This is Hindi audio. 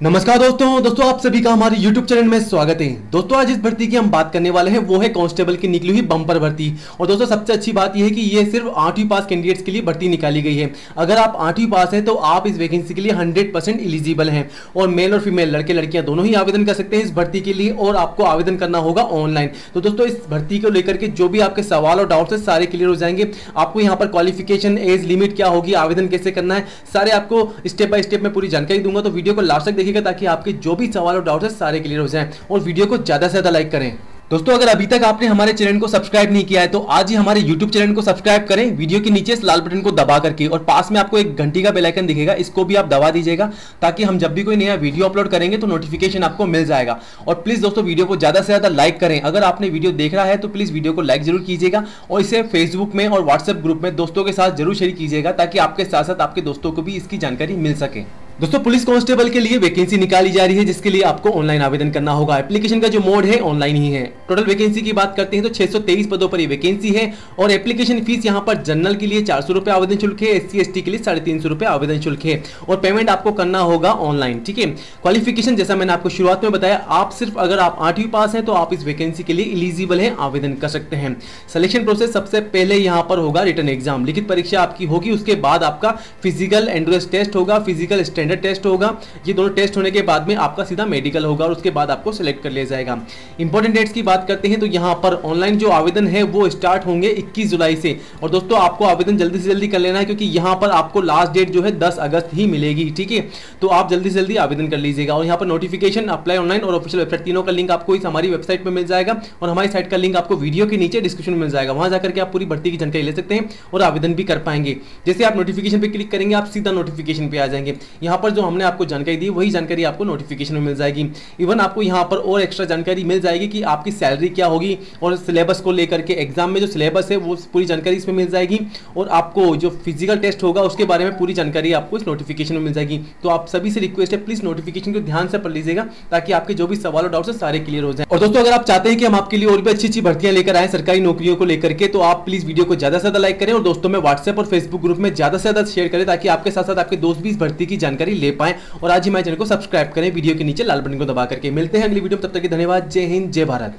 नमस्कार दोस्तों दोस्तों आप सभी का हमारे YouTube चैनल में स्वागत है। दोस्तों, आज इस भर्ती की हम बात करने वाले हैं, वो है कांस्टेबल की निकली हुई बम्पर भर्ती। और दोस्तों, सबसे अच्छी बात यह है कि ये सिर्फ़ आठवीं पास कैंडिडेट्स के लिए भर्ती निकाली गई है। अगर आप आठवीं पास हैं तो आप इस वैकेंसी के लिए हंड्रेड परसेंट इलिजिबल हैं। और मेल और फीमेल लड़के लड़कियाँ दोनों ही आवेदन कर सकते हैं इस भर्ती के लिए, और आपको आवेदन करना होगा ऑनलाइन तो दोस्तों, इस भर्ती को लेकर के जो भी आपके सवाल और डाउट्स है, सारे क्लियर हो जाएँगे। आपको यहाँ पर क्वालिफिकेशन एज लिमिट क्या होगी, आवेदन कैसे करना है, सारे आपको स्टेप बाय स्टेप में पूरी जानकारी दूँगा। तो वीडियो को लास्ट तक देखिएगा ताकि आपके जो भी सवाल और डाउट है सारे क्लियर हो जाए और वीडियो को ज़्यादा से ज़्यादा लाइक करें। दोस्तों, अगर अभी तक आपने हमारे चैनल को सब्सक्राइब नहीं किया है तो आज ही हमारे YouTube चैनल को सब्सक्राइब करें वीडियो के नीचे इस लाल बटन को दबा करके और पास में आपको एक घंटी का बेल आइकन दिखेगा, इसको भी आप दबा दीजिएगा ताकि हम जब भी कोई नया वीडियो अपलोड करेंगे तो नोटिफिकेशन आपको मिल जाएगा। और प्लीज़ दोस्तों वीडियो को ज़्यादा से ज़्यादा लाइक करें। अगर आपने वीडियो देख रहा है तो प्लीज़ वीडियो को लाइक ज़रूर कीजिएगा और इसे फेसबुक में और व्हाट्सएप ग्रुप में दोस्तों के साथ ज़रूर शेयर कीजिएगा ताकि आपके साथ साथ आपके दोस्तों को भी इसकी जानकारी मिल सके। दोस्तों, पुलिस कांस्टेबल के लिए वैकेंसी निकाली जा रही है, जिसके लिए आपको ऑनलाइन आवेदन करना होगा। एप्लीकेशन का जो मोड है ऑनलाइन ही है। टोटल वैकेंसी की बात करते हैं तो 623 पदों पर ये वैकेंसी है और एप्लीकेशन फ़ीस यहाँ पर जनरल के लिए चार सौ आवेदन शुल्क है एस सी के लिए साढ़े तीन सौ आवेदन शुल्क है और पेमेंट आपको करना होगा ऑनलाइन ठीक है? क्वालिफिकेशन जैसा मैंने आपको शुरुआत में बताया, आप सिर्फ़ अगर आप आठवीं पास है तो आप इस वैकेंसी के लिए इलिजिबल है, आवेदन कर सकते हैं। सिलेक्शन प्रोसेस सबसे पहले यहाँ पर होगा रिटर्न एग्ज़ाम लिखित परीक्षा आपकी होगी, उसके बाद आपका फ़िज़िकल एंड्रोस टेस्ट होगा फ़िज़िकल स्टैंडर्ड टेस्ट होगा। ये दोनों टेस्ट होने के बाद में आपका सीधा मेडिकल होगा और उसके बाद आपको सिलेक्ट कर लिया जाएगा। इंपॉर्टेंट डेट्स की बात करते हैं तो यहाँ पर ऑनलाइन जो आवेदन है, वो स्टार्ट होंगे 21 जुलाई से। और दोस्तों, आपको आवेदन जल्दी से जल्दी कर लेना है क्योंकि यहाँ पर आपको लास्ट डेट जो है दस अगस्त ही मिलेगी, ठीक है? तो आप जल्दी से जल्दी आवेदन कर लीजिएगा। और यहाँ पर नोटिफिकेशन अप्लाई ऑनलाइन और ऑफिशियल वेबसाइट तीनों का लिंक आपको इस हमारी वेबसाइट पर मिल जाएगा और हमारी साइट का लिंक आपको वीडियो के नीचे डिस्क्रिप्शन में मिल जाएगा। वहाँ जाकर के आप पूरी भर्ती की जानकारी ले सकते हैं और आवेदन भी कर पाएँगे। जैसे आप नोटिफिकेशन पे क्लिक करेंगे, आप सीधा नोटिफिकेशन पे आ जाएँगे। यहाँ पर जो हमने आपको जानकारी दी, वही जानकारी आपको नोटिफिकेशन में मिल जाएगी। इवन आपको यहाँ पर और एक्स्ट्रा जानकारी मिल जाएगी कि आपकी सैलरी क्या होगी और सिलेबस को लेकर के एग्ज़ाम में जो सिलेबस है, वो पूरी जानकारी इसमें मिल जाएगी और आपको जो फ़िज़िकल टेस्ट होगा, उसके बारे में पूरी जानकारी आपको इस नोटिफिकेशन में मिल जाएगी। तो आप सभी से रिक्वेस्ट है प्लीज़ नोटिफिकेशन को ध्यान से पढ़ लीजिएगा ताकि आपके जो भी सवाल और डाउट है, सारे क्लियर हो जाए। और दोस्तों, अगर आप चाहते हैं कि हम आपके लिए और भी अच्छी अच्छी भर्तियाँ लेकर आए सरकारी नौकरियों को लेकर के तो आप प्लीज़ वीडियो को ज़्यादा से ज़्यादा लाइक करें और दोस्तों, में व्हाट्सएप और फेसबुक ग्रुप में ज़्यादा से ज़्यादा शेयर करें ताकि आपके साथ साथ आपके दोस्त भी इस भर्ती की जानकारी ले पाए। और आज ही हमारे चैनल को सब्सक्राइब करें, वीडियो के नीचे लाल बटन को दबा करके। मिलते हैं अगली वीडियो में। तब तक धन्यवाद। जय हिंद, जय भारत।